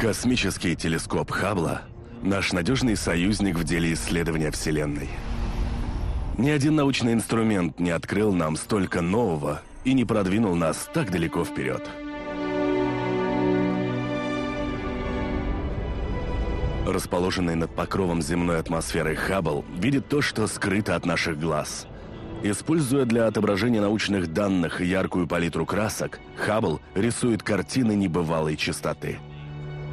Космический телескоп Хаббла – наш надежный союзник в деле исследования Вселенной. Ни один научный инструмент не открыл нам столько нового и не продвинул нас так далеко вперед. Расположенный над покровом земной атмосферы Хаббл видит то, что скрыто от наших глаз. Используя для отображения научных данных яркую палитру красок, Хаббл рисует картины небывалой чистоты.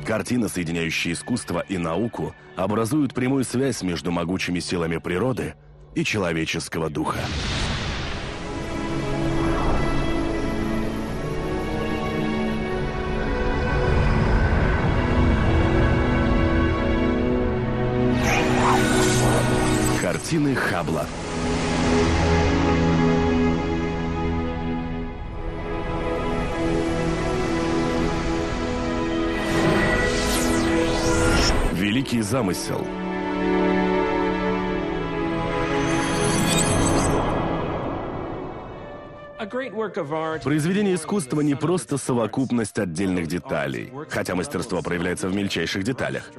Картины, соединяющие искусство и науку, образуют прямую связь между могучими силами природы и человеческого духа. Картины Хаббла. Великий замысел. Произведение искусства не просто совокупность отдельных деталей, хотя мастерство проявляется в мельчайших деталях.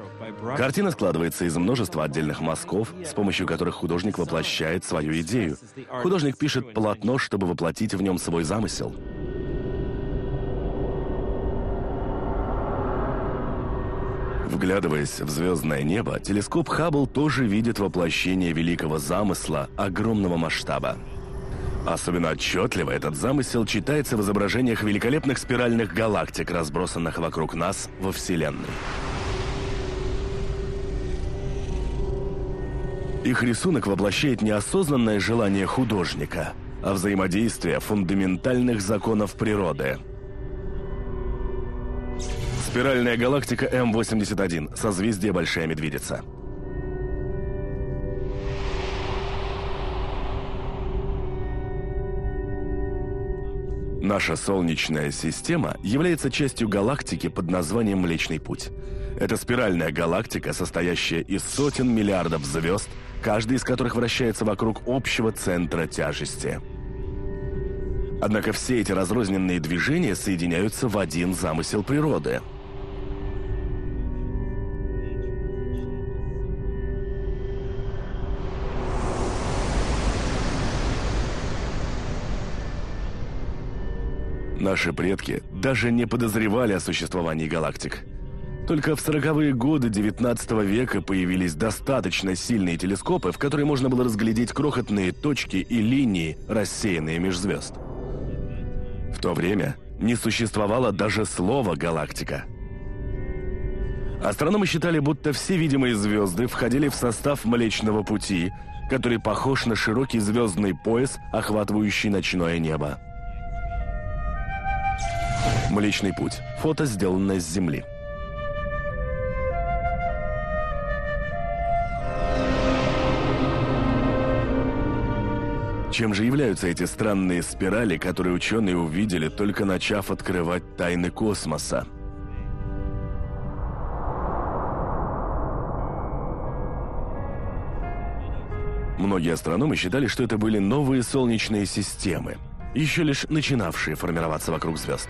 Картина складывается из множества отдельных мазков, с помощью которых художник воплощает свою идею. Художник пишет полотно, чтобы воплотить в нем свой замысел. Вглядываясь в звездное небо, телескоп Хаббл тоже видит воплощение великого замысла огромного масштаба. Особенно отчетливо этот замысел читается в изображениях великолепных спиральных галактик, разбросанных вокруг нас во Вселенной. Их рисунок воплощает неосознанное желание художника, а взаимодействие фундаментальных законов природы. Спиральная галактика М81, созвездие Большая Медведица. Наша Солнечная система является частью галактики под названием Млечный Путь. Это спиральная галактика, состоящая из сотен миллиардов звезд, каждый из которых вращается вокруг общего центра тяжести. Однако все эти разрозненные движения соединяются в один замысел природы – Наши предки даже не подозревали о существовании галактик. Только в сороковые годы 19 века появились достаточно сильные телескопы, в которые можно было разглядеть крохотные точки и линии, рассеянные меж звезд. В то время не существовало даже слова «галактика». Астрономы считали, будто все видимые звезды входили в состав Млечного Пути, который похож на широкий звездный пояс, охватывающий ночное небо. Млечный путь. Фото, сделанное с Земли. Чем же являются эти странные спирали, которые ученые увидели, только начав открывать тайны космоса? Многие астрономы считали, что это были новые солнечные системы, еще лишь начинавшие формироваться вокруг звезд.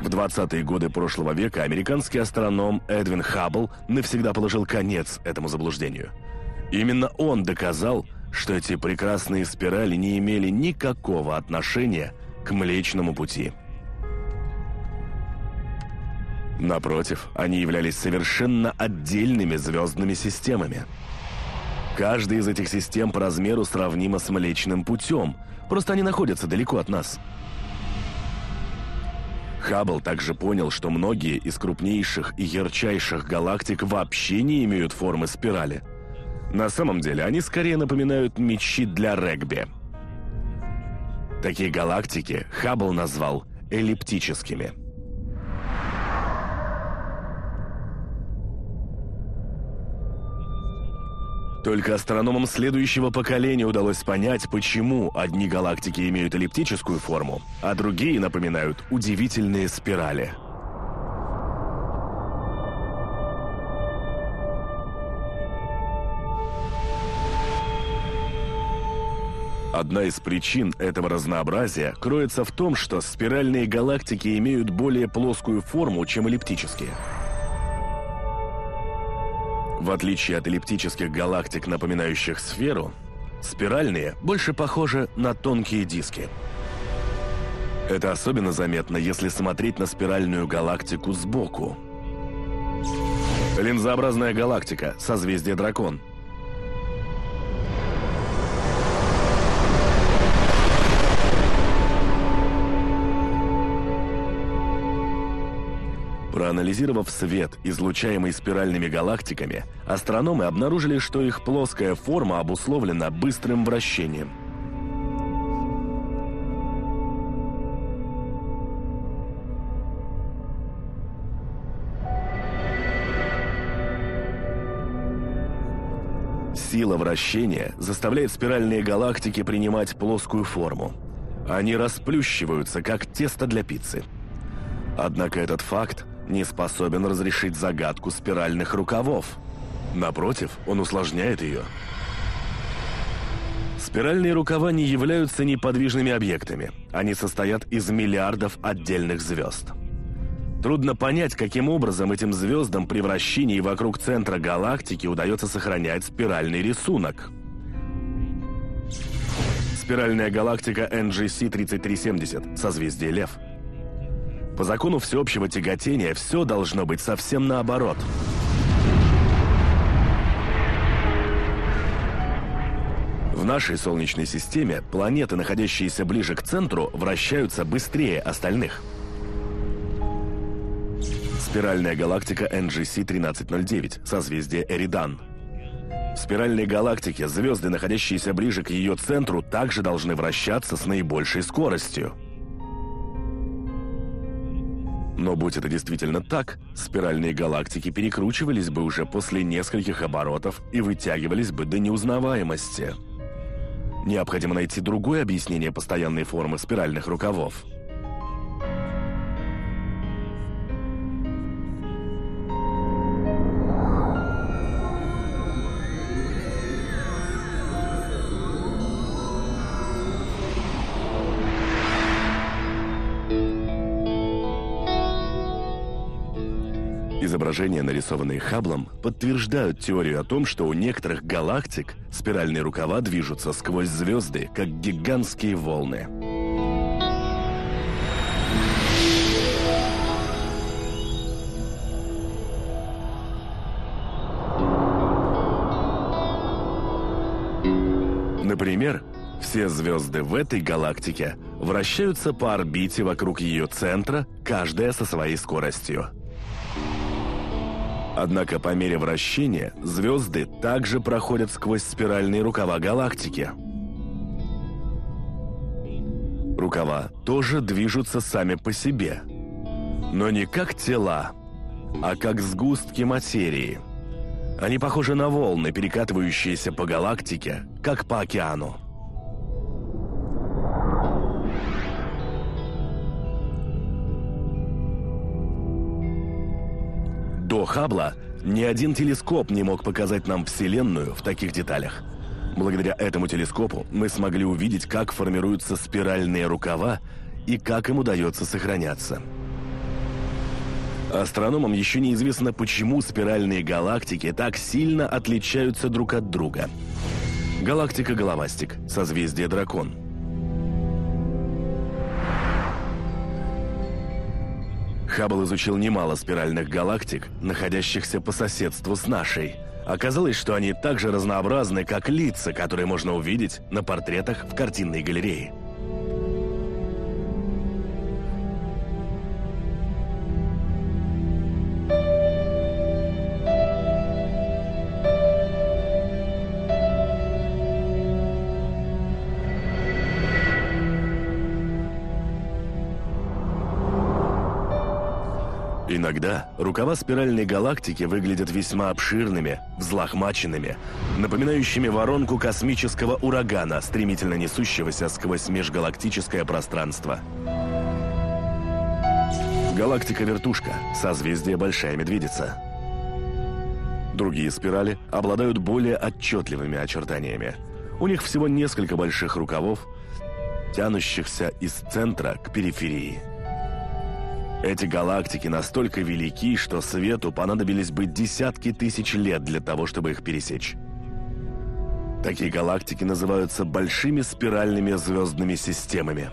В 20-е годы прошлого века американский астроном Эдвин Хаббл навсегда положил конец этому заблуждению. Именно он доказал, что эти прекрасные спирали не имели никакого отношения к Млечному Пути. Напротив, они являлись совершенно отдельными звездными системами. Каждая из этих систем по размеру сравнима с Млечным Путем, просто они находятся далеко от нас – Хаббл также понял, что многие из крупнейших и ярчайших галактик вообще не имеют формы спирали. На самом деле они скорее напоминают мячи для регби. Такие галактики Хаббл назвал эллиптическими – Только астрономам следующего поколения удалось понять, почему одни галактики имеют эллиптическую форму, а другие напоминают удивительные спирали. Одна из причин этого разнообразия кроется в том, что спиральные галактики имеют более плоскую форму, чем эллиптические – В отличие от эллиптических галактик, напоминающих сферу, спиральные больше похожи на тонкие диски. Это особенно заметно, если смотреть на спиральную галактику сбоку. Линзообразная галактика, созвездие Дракон – Проанализировав свет, излучаемый спиральными галактиками, астрономы обнаружили, что их плоская форма обусловлена быстрым вращением. Сила вращения заставляет спиральные галактики принимать плоскую форму. Они расплющиваются, как тесто для пиццы. Однако этот факт не способен разрешить загадку спиральных рукавов. Напротив, он усложняет ее. Спиральные рукава не являются неподвижными объектами. Они состоят из миллиардов отдельных звезд. Трудно понять, каким образом этим звездам при вращении вокруг центра галактики удается сохранять спиральный рисунок. Спиральная галактика NGC 3370, созвездие Лев – по закону всеобщего тяготения все должно быть совсем наоборот. В нашей Солнечной системе планеты, находящиеся ближе к центру, вращаются быстрее остальных. Спиральная галактика NGC 1309, созвездие Эридан. В спиральной галактике звезды, находящиеся ближе к ее центру, также должны вращаться с наибольшей скоростью. Но будь это действительно так, спиральные галактики перекручивались бы уже после нескольких оборотов и вытягивались бы до неузнаваемости. Необходимо найти другое объяснение постоянной формы спиральных рукавов – Изображения, нарисованные Хаблом, подтверждают теорию о том, что у некоторых галактик спиральные рукава движутся сквозь звезды, как гигантские волны. Например, все звезды в этой галактике вращаются по орбите вокруг ее центра, каждая со своей скоростью. Однако по мере вращения звезды также проходят сквозь спиральные рукава галактики. Рукава тоже движутся сами по себе, но не как тела, а как сгустки материи. Они похожи на волны, перекатывающиеся по галактике, как по океану. До Хаббла ни один телескоп не мог показать нам Вселенную в таких деталях. Благодаря этому телескопу мы смогли увидеть, как формируются спиральные рукава и как им удается сохраняться. Астрономам еще неизвестно, почему спиральные галактики так сильно отличаются друг от друга. Галактика Головастик, созвездие Дракон – Хаббл изучил немало спиральных галактик, находящихся по соседству с нашей. Оказалось, что они так же разнообразны, как лица, которые можно увидеть на портретах в картинной галерее. Иногда рукава спиральной галактики выглядят весьма обширными, взлохмаченными, напоминающими воронку космического урагана, стремительно несущегося сквозь межгалактическое пространство. Галактика-вертушка, созвездие Большая Медведица. Другие спирали обладают более отчетливыми очертаниями. У них всего несколько больших рукавов, тянущихся из центра к периферии. Эти галактики настолько велики, что свету понадобились бы десятки тысяч лет для того, чтобы их пересечь. Такие галактики называются большими спиральными звездными системами.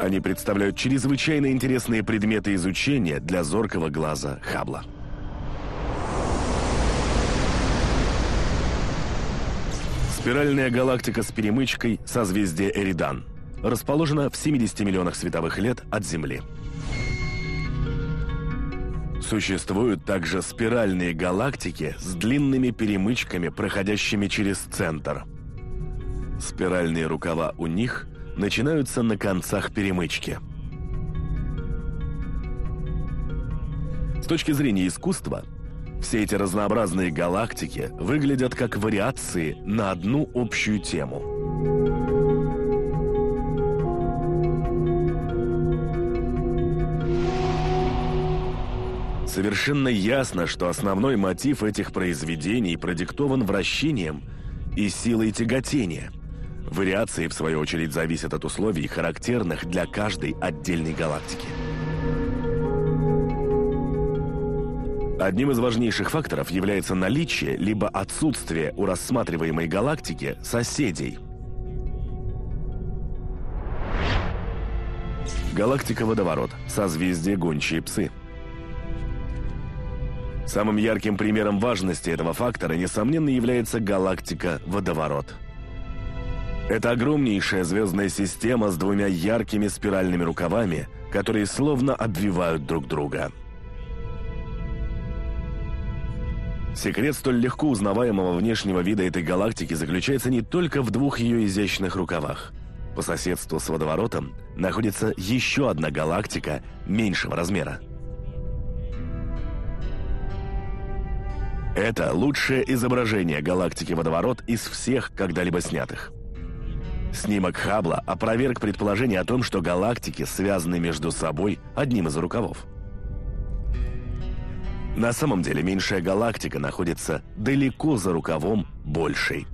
Они представляют чрезвычайно интересные предметы изучения для зоркого глаза Хаббла. Спиральная галактика с перемычкой – созвездие Эридан. Расположена в 70 миллионах световых лет от Земли. Существуют также спиральные галактики с длинными перемычками, проходящими через центр. Спиральные рукава у них начинаются на концах перемычки. С точки зрения искусства, все эти разнообразные галактики выглядят как вариации на одну общую тему. Совершенно ясно, что основной мотив этих произведений продиктован вращением и силой тяготения – Вариации, в свою очередь, зависят от условий, характерных для каждой отдельной галактики. Одним из важнейших факторов является наличие либо отсутствие у рассматриваемой галактики соседей. Галактика-водоворот, созвездие гончие псы. Самым ярким примером важности этого фактора, несомненно, является галактика-водоворот – это огромнейшая звездная система с двумя яркими спиральными рукавами, которые словно обвивают друг друга. Секрет столь легко узнаваемого внешнего вида этой галактики заключается не только в двух ее изящных рукавах. По соседству с водоворотом находится еще одна галактика меньшего размера. Это лучшее изображение галактики Водоворот из всех когда-либо снятых. Снимок Хаббла опроверг предположение о том, что галактики связаны между собой одним из рукавов. На самом деле меньшая галактика находится далеко за рукавом большей.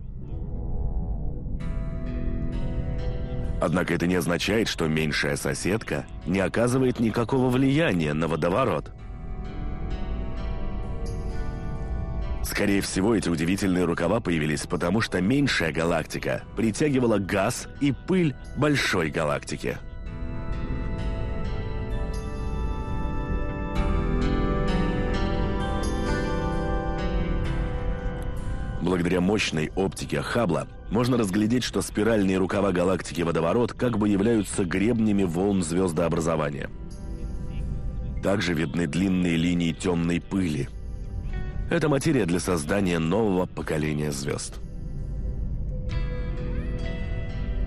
Однако это не означает, что меньшая соседка не оказывает никакого влияния на водоворот. Скорее всего, эти удивительные рукава появились потому, что меньшая галактика притягивала газ и пыль большой галактики. Благодаря мощной оптике Хаббла можно разглядеть, что спиральные рукава галактики Водоворот как бы являются гребнями волн звездообразования. Также видны длинные линии темной пыли – это материя для создания нового поколения звезд.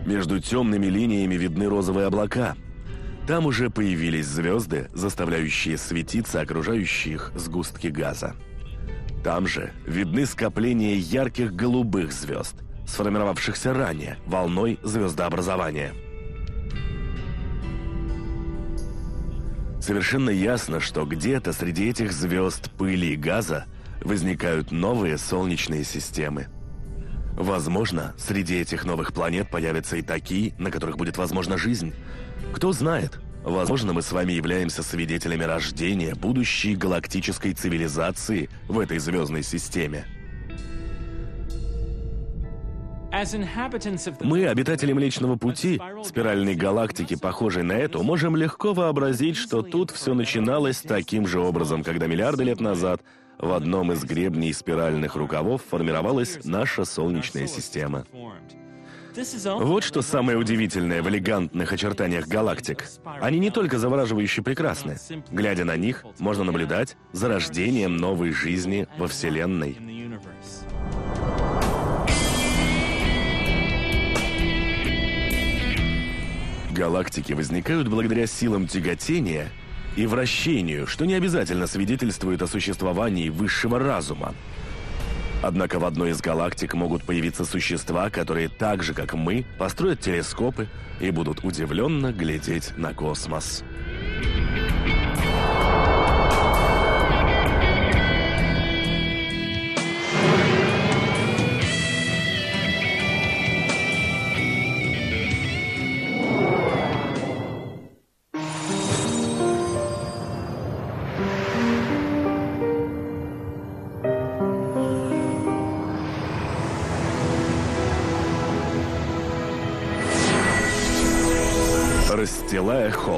Между темными линиями видны розовые облака. Там уже появились звезды, заставляющие светиться окружающие их сгустки газа. Там же видны скопления ярких голубых звезд, сформировавшихся ранее волной звездообразования. Совершенно ясно, что где-то среди этих звезд, пыли и газа возникают новые солнечные системы. Возможно, среди этих новых планет появятся и такие, на которых будет возможна жизнь. Кто знает, возможно, мы с вами являемся свидетелями рождения будущей галактической цивилизации в этой звездной системе. Мы, обитатели Млечного Пути, спиральной галактики, похожей на эту, можем легко вообразить, что тут все начиналось таким же образом, когда миллиарды лет назад в одном из гребней спиральных рукавов формировалась наша Солнечная система. Вот что самое удивительное в элегантных очертаниях галактик. Они не только завораживающе прекрасны. Глядя на них, можно наблюдать за рождением новой жизни во Вселенной. Галактики возникают благодаря силам тяготения — и вращению, что не обязательно свидетельствует о существовании высшего разума. Однако в одной из галактик могут появиться существа, которые так же, как мы, построят телескопы и будут удивленно глядеть на космос.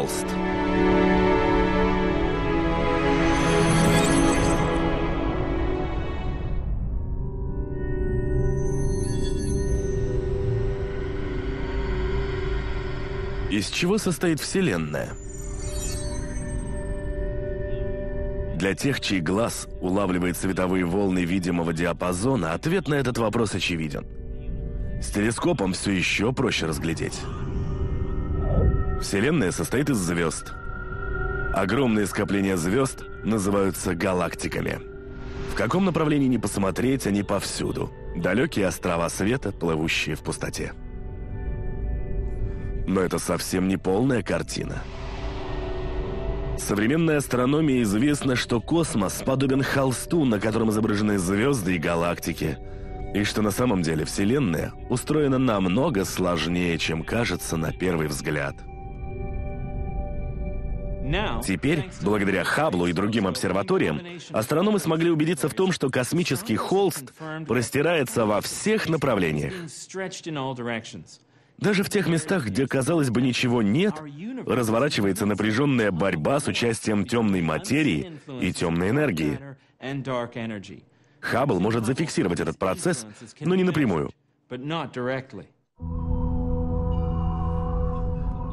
Холст. Из чего состоит Вселенная? Для тех, чей глаз улавливает световые волны видимого диапазона, ответ на этот вопрос очевиден. С телескопом все еще проще разглядеть. Вселенная состоит из звезд. Огромные скопления звезд называются галактиками. В каком направлении не посмотреть, они повсюду. Далекие острова света, плывущие в пустоте. Но это совсем не полная картина. Современной астрономии известно, что космос подобен холсту, на котором изображены звезды и галактики, и что на самом деле Вселенная устроена намного сложнее, чем кажется на первый взгляд. Теперь, благодаря Хаблу и другим обсерваториям, астрономы смогли убедиться в том, что космический холст простирается во всех направлениях. Даже в тех местах, где, казалось бы, ничего нет, разворачивается напряженная борьба с участием темной материи и темной энергии. Хаббл может зафиксировать этот процесс, но не напрямую.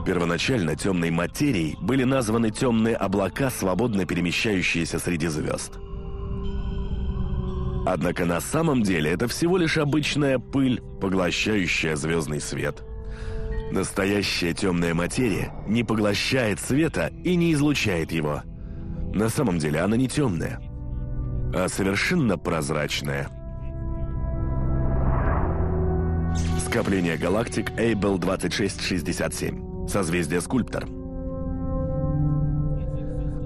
Первоначально темной материей были названы темные облака, свободно перемещающиеся среди звезд. Однако на самом деле это всего лишь обычная пыль, поглощающая звездный свет – Настоящая темная материя не поглощает света и не излучает его. На самом деле она не темная, а совершенно прозрачная. Скопление галактик Эйбл 2667. Созвездие Скульптор.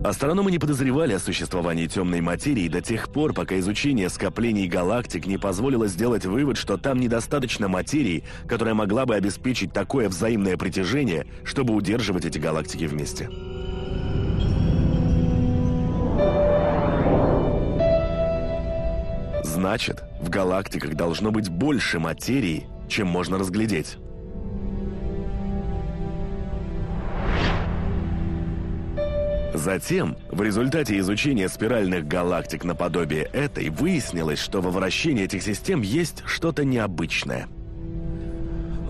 Астрономы не подозревали о существовании темной материи до тех пор, пока изучение скоплений галактик не позволило сделать вывод, что там недостаточно материи, которая могла бы обеспечить такое взаимное притяжение, чтобы удерживать эти галактики вместе. Значит, в галактиках должно быть больше материи, чем можно разглядеть. Затем, в результате изучения спиральных галактик наподобие этой, выяснилось, что во вращении этих систем есть что-то необычное.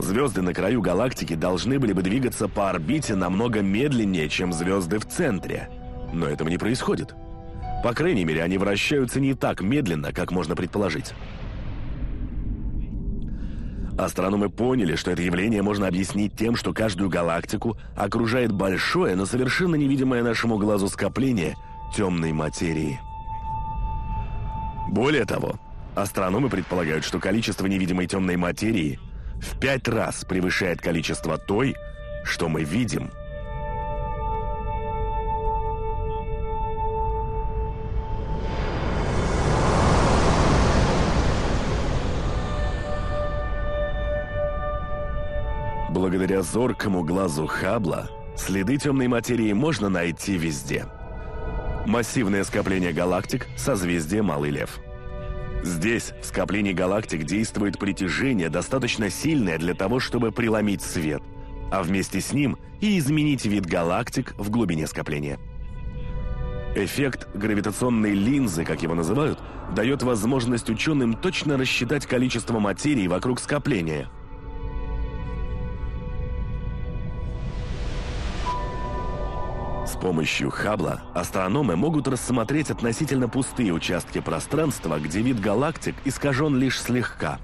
Звезды на краю галактики должны были бы двигаться по орбите намного медленнее, чем звезды в центре. Но этого не происходит. По крайней мере, они вращаются не так медленно, как можно предположить. Астрономы поняли, что это явление можно объяснить тем, что каждую галактику окружает большое, но совершенно невидимое нашему глазу скопление темной материи. Более того, астрономы предполагают, что количество невидимой темной материи в пять раз превышает количество той, что мы видим – Благодаря зоркому глазу Хаббла следы темной материи можно найти везде. Массивное скопление галактик – созвездие Малый Лев. Здесь, в скоплении галактик, действует притяжение, достаточно сильное для того, чтобы преломить свет, а вместе с ним и изменить вид галактик в глубине скопления. Эффект гравитационной линзы, как его называют, дает возможность ученым точно рассчитать количество материи вокруг скопления – помощью Хаббла астрономы могут рассмотреть относительно пустые участки пространства, где вид галактик искажен лишь слегка.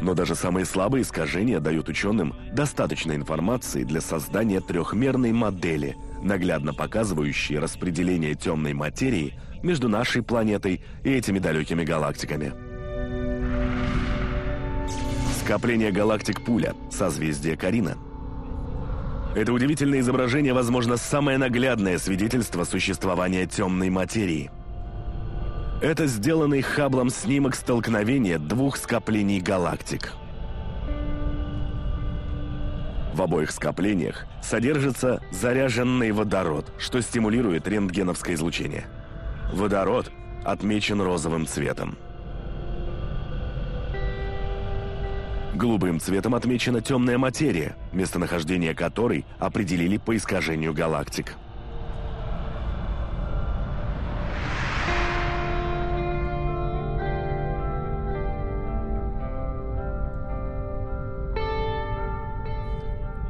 Но даже самые слабые искажения дают ученым достаточно информации для создания трехмерной модели, наглядно показывающей распределение темной материи между нашей планетой и этими далекими галактиками. Скопление галактик Пуля, созвездие Карина – это удивительное изображение, возможно, самое наглядное свидетельство существования темной материи. Это сделанный Хабблом снимок столкновения двух скоплений галактик. В обоих скоплениях содержится заряженный водород, что стимулирует рентгеновское излучение. Водород отмечен розовым цветом. Голубым цветом отмечена темная материя, местонахождение которой определили по искажению галактик.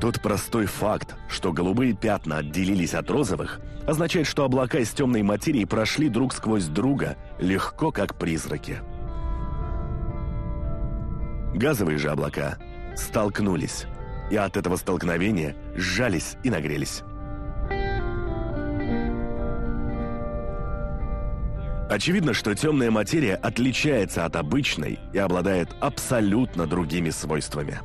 Тот простой факт, что голубые пятна отделились от розовых, означает, что облака из темной материи прошли друг сквозь друга, легко как призраки. Газовые же облака столкнулись, и от этого столкновения сжались и нагрелись. Очевидно, что темная материя отличается от обычной и обладает абсолютно другими свойствами.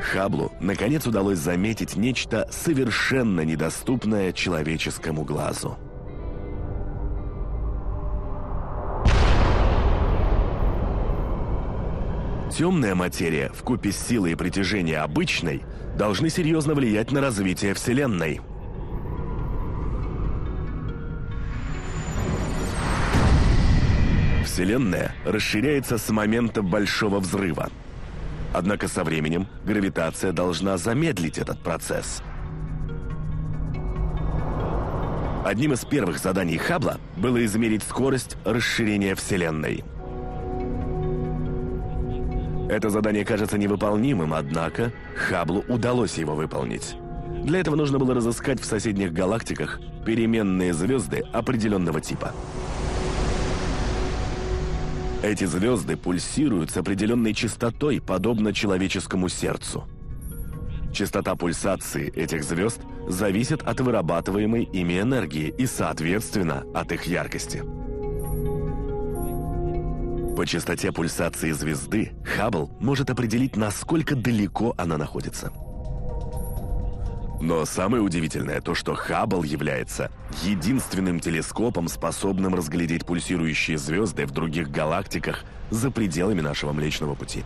Хаблу наконец удалось заметить нечто совершенно недоступное человеческому глазу. Темная материя в купе с силой притяжения обычной должны серьезно влиять на развитие Вселенной. Вселенная расширяется с момента Большого Взрыва – Однако со временем гравитация должна замедлить этот процесс. Одним из первых заданий Хаббла было измерить скорость расширения Вселенной. Это задание кажется невыполнимым, однако Хабблу удалось его выполнить. Для этого нужно было разыскать в соседних галактиках переменные звезды определенного типа – эти звезды пульсируют с определенной частотой, подобно человеческому сердцу. Частота пульсации этих звезд зависит от вырабатываемой ими энергии и, соответственно, от их яркости. По частоте пульсации звезды Хаббл может определить, насколько далеко она находится – но самое удивительное то, что Хаббл является единственным телескопом, способным разглядеть пульсирующие звезды в других галактиках за пределами нашего Млечного Пути.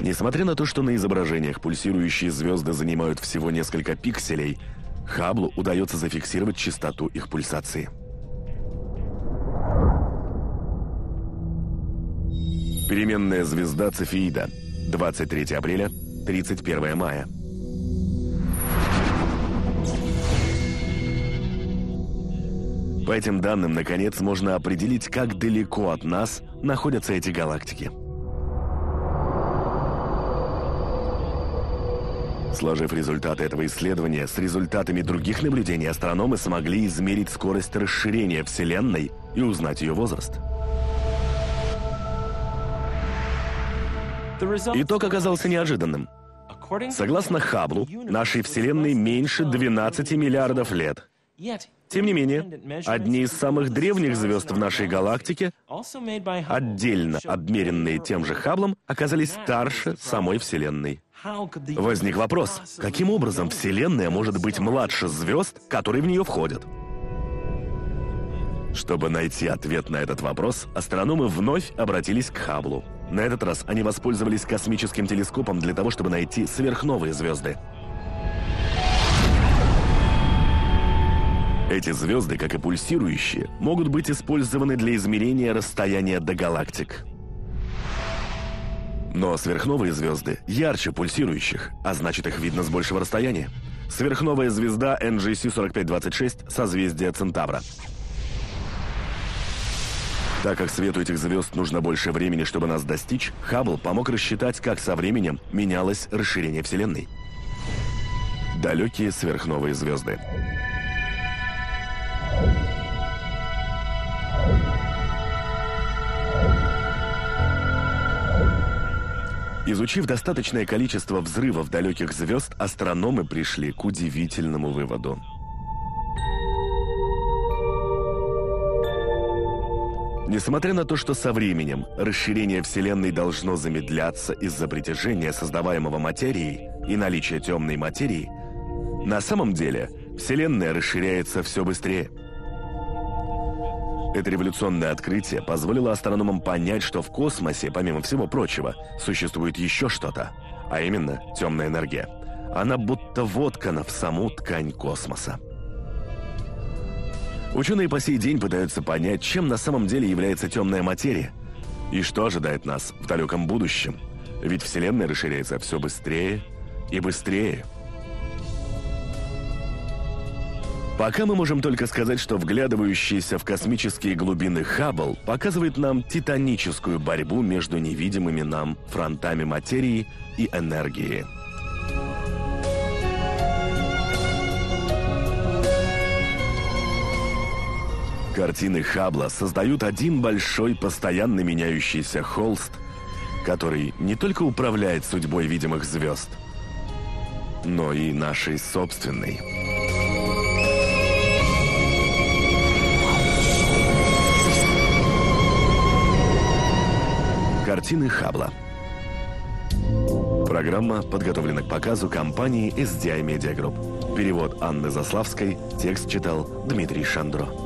Несмотря на то, что на изображениях пульсирующие звезды занимают всего несколько пикселей, Хабблу удается зафиксировать частоту их пульсации. Переменная звезда Цефеида. 23 апреля 31 мая. По этим данным, наконец, можно определить, как далеко от нас находятся эти галактики. Сложив результаты этого исследования с результатами других наблюдений, астрономы смогли измерить скорость расширения Вселенной и узнать ее возраст. Итог оказался неожиданным. Согласно Хабблу, нашей Вселенной меньше 12 миллиардов лет. Тем не менее, одни из самых древних звезд в нашей галактике, отдельно обмеренные тем же Хабблом, оказались старше самой Вселенной. Возник вопрос, каким образом Вселенная может быть младше звезд, которые в нее входят? Чтобы найти ответ на этот вопрос, астрономы вновь обратились к Хабблу. На этот раз они воспользовались космическим телескопом для того, чтобы найти сверхновые звезды. Эти звезды, как и пульсирующие, могут быть использованы для измерения расстояния до галактик. Но сверхновые звезды ярче пульсирующих, а значит их видно с большего расстояния. Сверхновая звезда NGC 4526 созвездия Центавра. Так как свету этих звезд нужно больше времени, чтобы нас достичь, Хаббл помог рассчитать, как со временем менялось расширение Вселенной. Далекие сверхновые звезды. Изучив достаточное количество взрывов далеких звезд, астрономы пришли к удивительному выводу – Несмотря на то, что со временем расширение Вселенной должно замедляться из-за притяжения, создаваемого материей, и наличия темной материи, на самом деле Вселенная расширяется все быстрее. Это революционное открытие позволило астрономам понять, что в космосе, помимо всего прочего, существует еще что-то, а именно темная энергия. Она будто воткана в саму ткань космоса. Ученые по сей день пытаются понять, чем на самом деле является темная материя. И что ожидает нас в далеком будущем? Ведь Вселенная расширяется все быстрее и быстрее. Пока мы можем только сказать, что вглядывающийся в космические глубины Хаббл показывает нам титаническую борьбу между невидимыми нам фронтами материи и энергии. Картины Хаббла создают один большой постоянно меняющийся холст, который не только управляет судьбой видимых звезд, но и нашей собственной. Картины Хабла. Программа подготовлена к показу компании SDI Media Group. Перевод Анны Заславской. Текст читал Дмитрий Шандро.